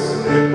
Christ.